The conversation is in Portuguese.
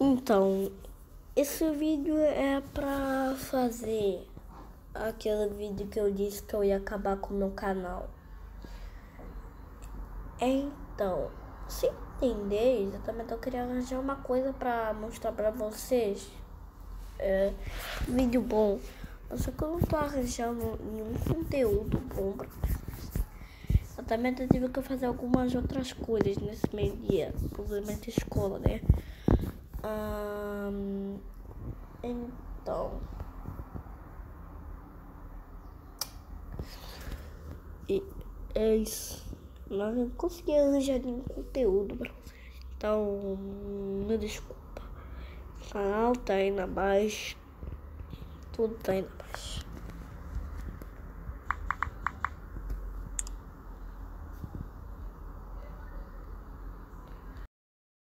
Então, esse vídeo é pra fazer aquele vídeo que eu disse que eu ia acabar com o meu canal. Então, se entender, eu queria arranjar uma coisa pra mostrar pra vocês. É, vídeo bom. Só que eu não tô arranjando nenhum conteúdo bom pra vocês. também eu tive que fazer algumas outras coisas nesse meio dia, provavelmente escola, né? Então. E é isso. Mas não consegui arranjar nenhum conteúdo pra vocês. Então, me desculpa. O canal tá indo abaixo. Tudo tá indo abaixo.